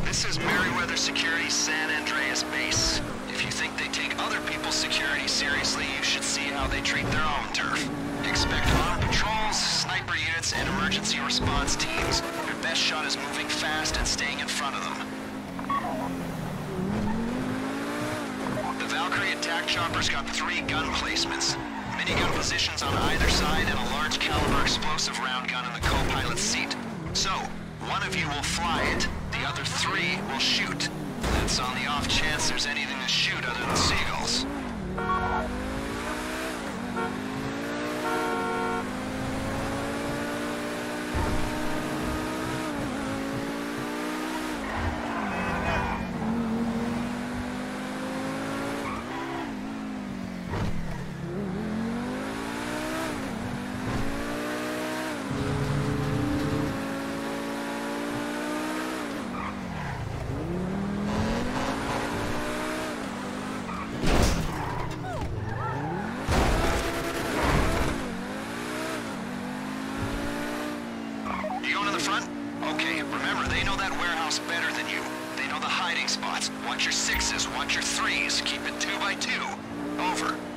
This is Merryweather Security San Andreas Base. If you think they take other people's security seriously, you should see how they treat their own turf. Expect armed patrols, sniper units, and emergency response teams. Your best shot is moving fast and staying in front of them. The Valkyrie attack chopper's got three gun placements. Minigun positions on either side and a large caliber explosive round gun in the co-pilot's seat. So, one of you will fly it, the other three will shoot. That's on the off chance there's anything to shoot other than seagulls. You going to the front? Okay, remember, they know that warehouse better than you. They know the hiding spots. Watch your sixes, watch your threes. Keep it two by two. Over.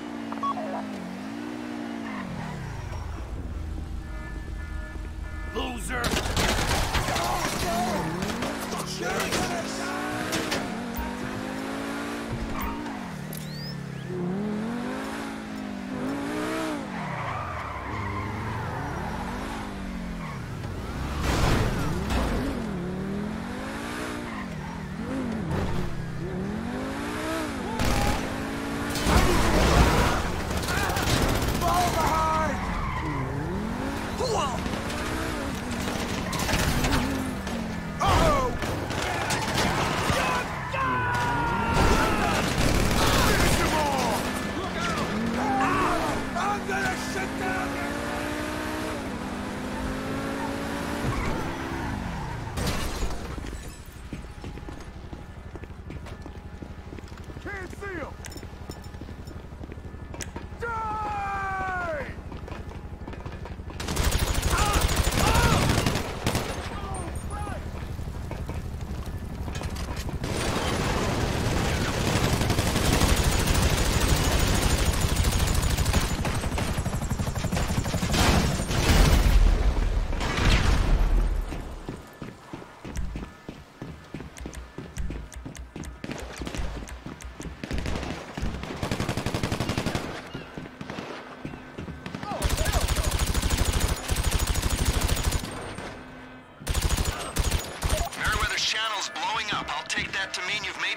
To mean you've made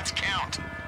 shots count.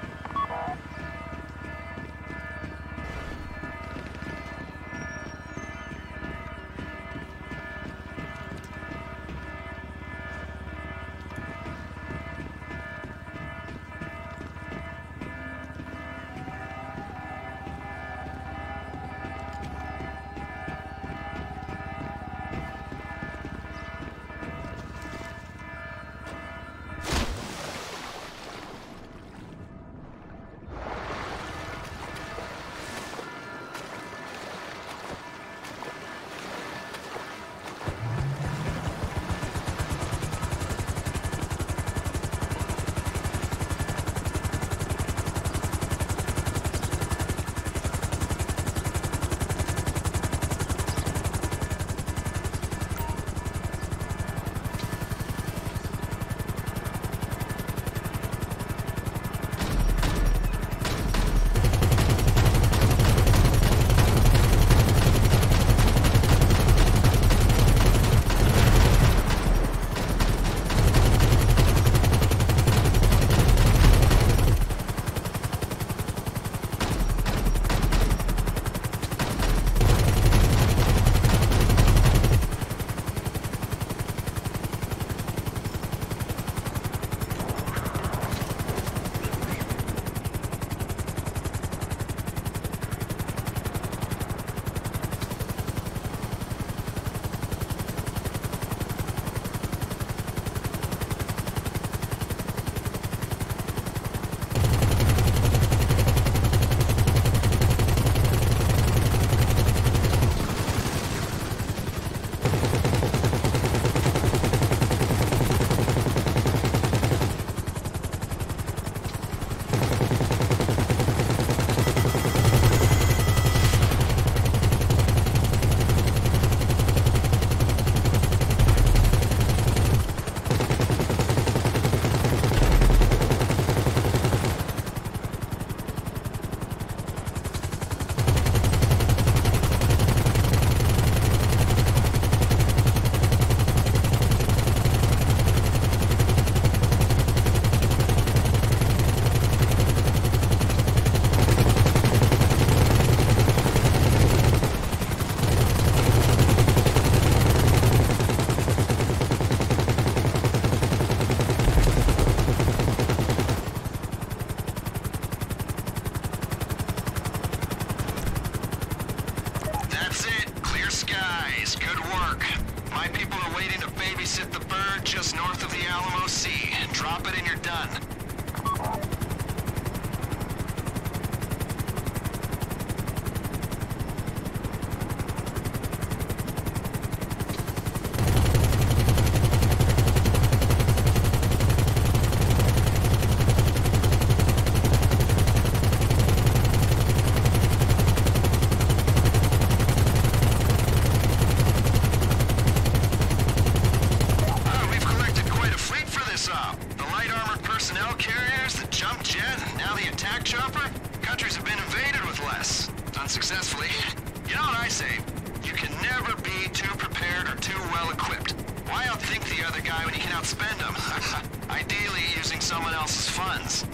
To babysit the bird just north of the Alamo Sea. Drop it and you're done. Less. Unsuccessfully. You know what I say? You can never be too prepared or too well equipped. Why outthink the other guy when you can outspend him? Ideally, using someone else's funds.